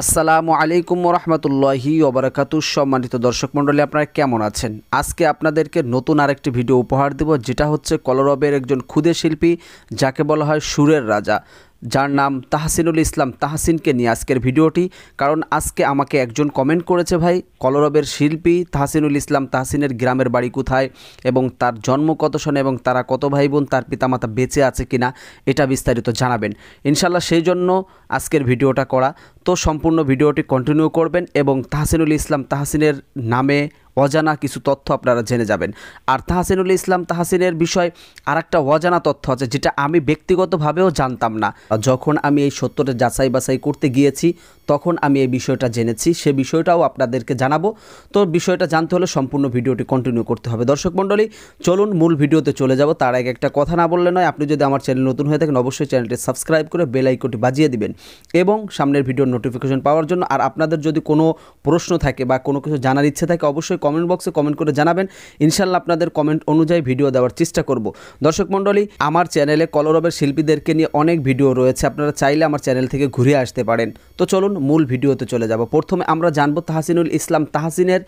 আসসালামু আলাইকুম রহমতুল্লাহি ওবরাকাতু। সম্মানিত দর্শক মণ্ডলী, আপনারা কেমন আছেন? আজকে আপনাদেরকে নতুন আরেকটি ভিডিও উপহার দেব, যেটা হচ্ছে কলরবের একজন ক্ষুদে শিল্পী, যাকে বলা হয় সুরের রাজা। যার নাম তাহসিনুল ইসলাম। তাহসিনকে নিয়ে আজকের ভিডিওটি। কারণ আজকে আমাকে একজন কমেন্ট করেছে ভাই, কলরবের শিল্পী তাহসিনুল ইসলাম। তাহসিনের গ্রামের বাড়ি কোথায় এবং তার জন্ম কত সনে এবং তারা কত ভাই বোন তার পিতামাতা বেঁচে আছে কিনা, এটা বিস্তারিত জানাবেন। ইনশাল্লাহ সেই জন্য আজকের ভিডিওটা করা। তো সম্পূর্ণ ভিডিওটি কন্টিনিউ করবেন এবং তাহসিনুল ইসলাম তাহসিনের নামে অজানা কিছু তথ্য আপনারা জেনে যাবেন। আর তাহসিনুল ইসলাম তাহসিনের বিষয় আর একটা অজানা তথ্য আছে যেটা আমি ব্যক্তিগতভাবেও জানতাম না। যখন আমি এই সত্যটা যাচাই বাছাই করতে গিয়েছি, তখন আমি এই বিষয়টা জেনেছি। সে বিষয়টাও আপনাদেরকে জানাব। তো বিষয়টা জানতে হলে সম্পূর্ণ ভিডিওটি কন্টিনিউ করতে হবে। দর্শক মণ্ডলী, চলুন মূল ভিডিওতে চলে যাব। তার আগে একটা কথা না বললে নয়, আপনি যদি আমার চ্যানেল নতুন হয়ে থাকেন, অবশ্যই চ্যানেলটি সাবস্ক্রাইব করে বেল আইকনটি বাজিয়ে দিবেন। এবং সামনের ভিডিওর নোটিফিকেশন পাওয়ার জন্য, আর আপনাদের যদি কোনো প্রশ্ন থাকে বা কোনো কিছু জানার ইচ্ছে থাকে, অবশ্যই কমেন্ট বক্সে কমেন্ট করে জানাবেন। ইনশাল্লাহ আপনাদের কমেন্ট অনুযায়ী ভিডিও দেওয়ার চেষ্টা করব। দর্শক মণ্ডলী, আমার চ্যানেলে কলরবের শিল্পীদেরকে নিয়ে অনেক ভিডিও রয়েছে। আপনারা চাইলে আমার চ্যানেল থেকে ঘুরে আসতে পারেন। তো চলুন মূল ভিডিওতে চলে যাব। প্রথমে আমরা জানব তাহাসিনুল ইসলাম তাহাসিনের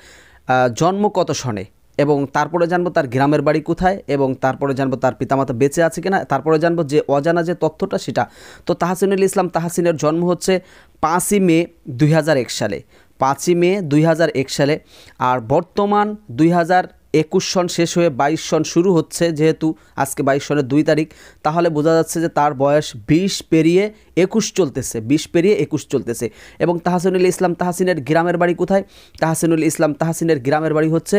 জন্ম কত সনে? এবং তারপরে জানব তার গ্রামের বাড়ি কোথায় এবং তারপরে জানব তার পিতামাতা বেঁচে আছে কিনা, তারপরে জানব যে অজানা যে তথ্যটা সেটা। তো তাহসিনুল ইসলাম তাহাসিনের জন্ম হচ্ছে পাঁচই মে দুই হাজার এক সালে, পাঁচই মে দুই হাজার এক সালে। আর বর্তমান দুই একুশ সন শেষ হয়ে বাইশ সন শুরু হচ্ছে যেহেতু আজকে বাইশ সনের দুই তারিখ, তাহলে বোঝা যাচ্ছে যে তার বয়স বিশ পেরিয়ে একুশ চলতেছে, বিশ পেরিয়ে একুশ চলতেছে। এবং তাহসিনুল ইসলাম তাহাসিনের গ্রামের বাড়ি কোথায়? তাহসিনুল ইসলাম তাহাসিনের গ্রামের বাড়ি হচ্ছে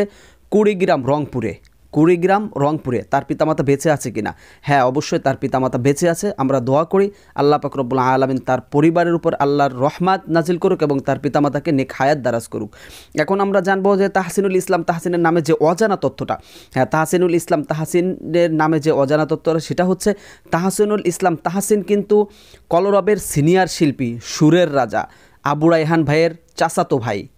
কুড়িগ্রাম, রংপুরে। কুড়িগ্রাম, রংপুরে। তার পিতামাতা বেঁচে আছে কিনা? হ্যাঁ অবশ্যই তার পিতামাতা বেঁচে আছে। আমরা দোয়া করি আল্লাহ পাকরবুল্লা আলমিন তার পরিবারের উপর আল্লাহর রহমাত নাজিল করুক এবং তার পিতামাতাকে নেক হায়াত দারাজ করুক। এখন আমরা জানব যে তাহসিনুল ইসলাম তাহসিনের নামে যে অজানা তথ্যটা হ্যাঁ তাহসিনুল ইসলাম তাহসিনের নামে যে অজানা তথ্যটা, সেটা হচ্ছে তাহসিনুল ইসলাম তাহসিন কিন্তু কলরবের সিনিয়র শিল্পী সুরের রাজা, আবু রায়হান ভাইয়ের চাচাতো ভাই।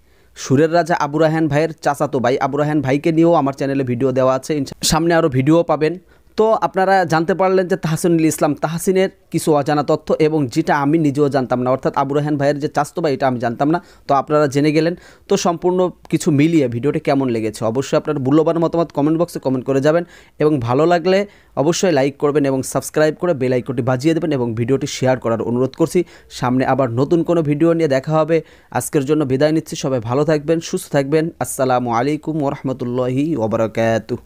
সুরের রাজা আবু রাহান ভাইয়ের চাচাতো ভাই আবু রাহান ভাইকে নিয়েও আমার চ্যানেলে ভিডিও দেওয়া আছে। সামনে আরও ভিডিও পাবেন। তো আপনারা জানতে পারলেন যে তাহসিনুল ইসলাম তাহসিনের কিছু অজানা তথ্য এবং যেটা আমি নিজেও জানতাম না। অর্থাৎ আবু রাহান ভাইয়ের যে চাস্তো এটা আমি জানতাম না। তো আপনারা জেনে গেলেন। তো সম্পূর্ণ কিছু মিলিয়ে ভিডিওটি কেমন লেগেছে? অবশ্যই আপনার মূল্যবান মতামত কমেন্ট বক্সে কমেন্ট করে যাবেন এবং ভালো লাগলে অবশ্যই লাইক করবেন এবং সাবস্ক্রাইব করে বেল আইকনটি বাজিয়ে দেবেন এবং ভিডিওটি শেয়ার করার অনুরোধ করছি। সামনে আবার নতুন কোনো ভিডিও নিয়ে দেখা হবে। আজকের জন্য বিদায় নিচ্ছি। সবাই ভালো থাকবেন, সুস্থ থাকবেন। আসসালামু আলাইকুম ওরহমতুল্লাহি ওবরাকাতু